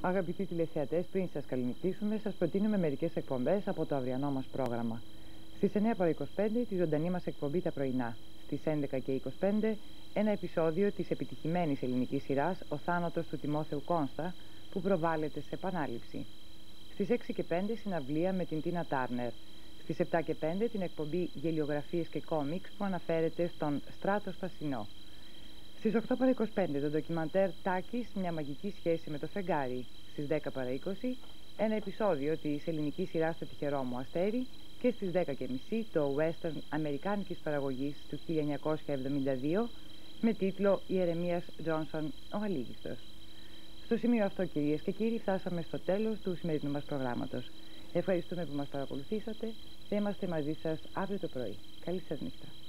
Αγαπητοί τηλεθεατές, πριν σας καληνυχτήσουμε, σας προτείνουμε μερικές εκπομπές από το αυριανό μας πρόγραμμα. Στις 9 παρα 25 τη ζωντανή μας εκπομπή τα πρωινά. Στις 11 και 25 ένα επεισόδιο της επιτυχημένης ελληνικής σειράς «Ο θάνατος του Τιμόθεου Κόνστα» που προβάλλεται σε επανάληψη. Στις 6 και 5 συναυλία με την Τίνα Τάρνερ. Στις 7 και 5 την εκπομπή «Γελιογραφίες και κόμιξ» που αναφέρεται στον Στράτος Σπασινό. Στις 8 παρα 25 το ντοκιμαντέρ «Τάκης, μια μαγική σχέση με το φεγγάρι». Στις 10 παρα 20 ένα επεισόδιο της ελληνικής σειράς «Το τυχερό μου αστέρι» και στις 10.30 το western αμερικάνικης παραγωγής του 1972 με τίτλο «Ιερεμίας Τζόνσον ο Αλήγιστος». Στο σημείο αυτό κυρίες και κύριοι φτάσαμε στο τέλος του σημερινού μας προγράμματος. Ευχαριστούμε που μας παρακολουθήσατε. Θα είμαστε μαζί σας αύριο το πρωί. Καλή σας νύχτα.